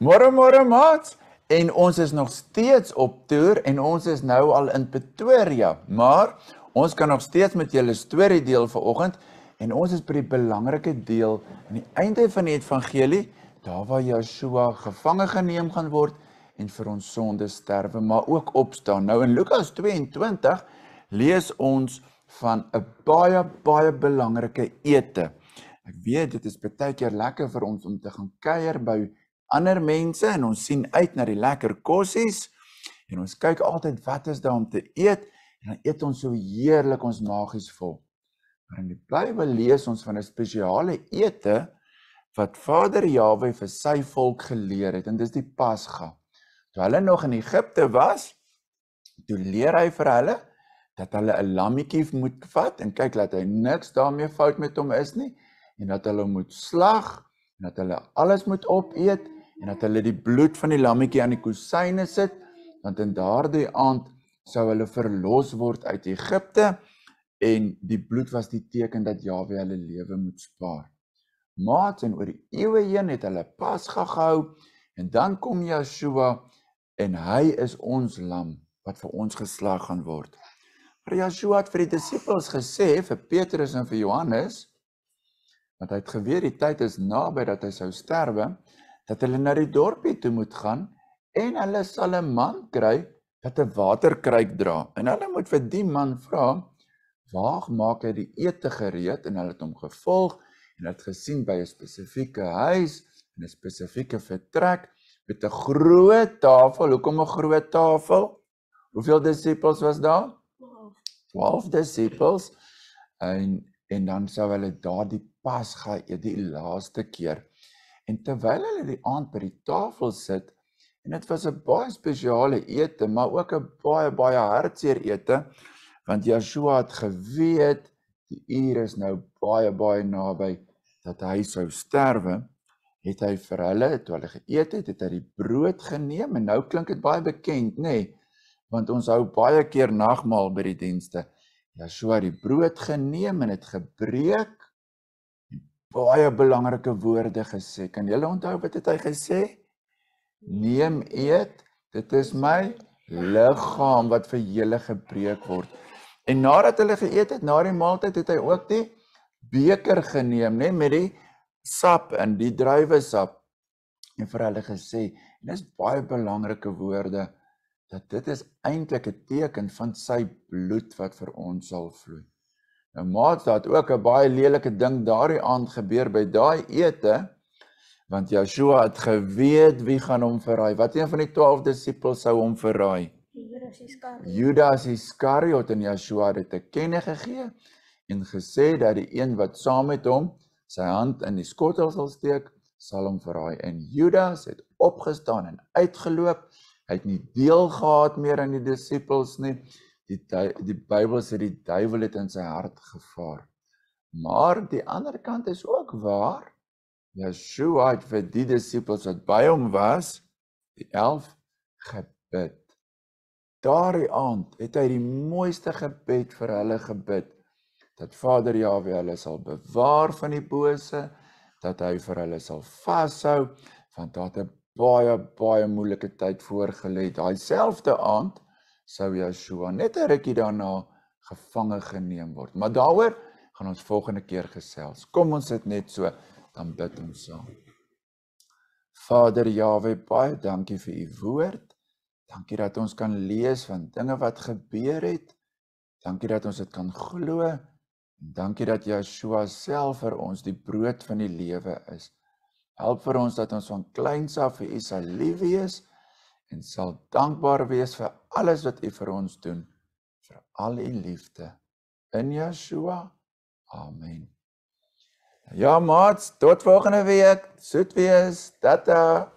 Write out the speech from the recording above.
Môre môre maat. En ons is nog steeds op toer en ons is nou al in Pretoria. Maar ons kan nog steeds met julle storie deel vanoggend en ons is by die belangrike deel aan die einde van die evangelie, daar waar Joshua gevange geneem gaan word en vir ons sonde sterwe, maar ook opstaan. Nou in Lukas 22 lees ons van 'n baie baie belangrike ete. Ek weet dit is baie keer lekker vir ons om te gaan kuier by ander mense en ons sien uit na die lekker kossies en ons kyk altyd wat is daar om te eet en dan eet ons so heerlik ons magies vol. Maar in die Bybel lees ons van 'n spesiale ete wat Vader Jahwe vir sy volk geleer het en dis die Pasga. Toe hulle nog in Egipte was, toe leer hy vir hulle dat hulle 'n lammetjie moet vat en kyk dat hy niks daarmee fout met hom is nie en dat hulle moet slag en dat hulle alles moet opeet en dat hulle die bloed van die lammetjie aan die kusyne sit want in daardie aand sou hulle verlos word uit Egipte en die bloed was die teken dat Jahwe hulle lewe moet spaar. Maat en oor die eeue heen het hulle Pasga gehou en dan kom Yeshua en hy is ons lam wat vir ons geslag gaan word. Maar Yeshua het vir die disippels gesê vir Petrus en vir Johannes want hy het geweet die tyd is naby dat hy sou sterwe dat hulle na die dorpie toe moet gaan en hulle sal 'n man kry wat 'n waterkruik dra. En hulle moet vir die man vra waar maak hy die ete gereed? En hulle het hom gevolg en het gesien by 'n spesifieke huis en 'n spesifieke vertrek met 'n groot tafel. Hoekom 'n groot tafel? Hoeveel disippels was daar? 12 disippels. En en dan sou hulle daardie pasga eet die laaste keer En terwyl hulle die aand by die tafel sit en dit was 'n baie spesiale ete, maar ook 'n baie baie hartseer ete, want Joshua het geweet die uur is nou baie baie naby dat hy sou sterwe, het hy vir hulle toe hulle geëet het, het hy die brood geneem en nou klink dit baie bekend, nê? Nee, want ons hou baie keer nagmaal by die dienste. Joshua het die brood geneem en dit gebreek baie belangrike woorde gesê. Kan julle onthou wat het hy gesê? Neem eet, dit is my liggaam wat vir julle gebreek word. En nadat hulle geëet het, na die maaltyd het hy ook die beker geneem, nê, met die sap en die druiwesap en vir hulle gesê, en dis baie belangrike woorde dat dit is eintlik 'n teken van sy bloed wat vir ons sal vloei. Nou maat dat ook 'n baie lelike ding daardie aand gebeur by daai ete want Joshua het geweet wie gaan hom verraai. Wat een van die 12 disippels sou hom verraai? Judas Iskariot. Judas Iskariot en Joshua het dit te kenne gegee en gesê dat die een wat saam met hom sy hand in die skottel sal steek, sal hom verraai. En Judas het opgestaan en uitgeloop. Hy het nie deel gehad meer aan die disippels nie die die Bybel sê die duiwel het in sy hart gevaar. Maar die ander kant is ook waar. Yeshua het vir die disippels wat by hom was, die 11 gebid. Daardie aand het hy die mooiste gebed vir hulle gebid dat Vader Jahwe hulle sal bewaar van die bose, dat hy vir hulle sal vashou want daar het 'n baie baie moeilike tyd voorgelê. Daai selfde aand sou Joshua net 'n rukkie daarna gevange geneem word. Maar daaroor gaan ons volgende keer gesels. Kom ons sit net so dan bid ons saam. Vader Jawe, baie dankie vir u woord. Dankie dat ons kan lees van dinge wat gebeur het. Dankie dat ons dit kan glo. Dankie dat Joshua self vir ons die brood van die lewe is. Help vir ons dat ons van kleins af vir u sal lief wees en sal dankbaar wees vir alles wat U vir ons doen vir al U liefde in Yeshua. Amen. Ja, maat, tot volgende week. Soet wees. Tata.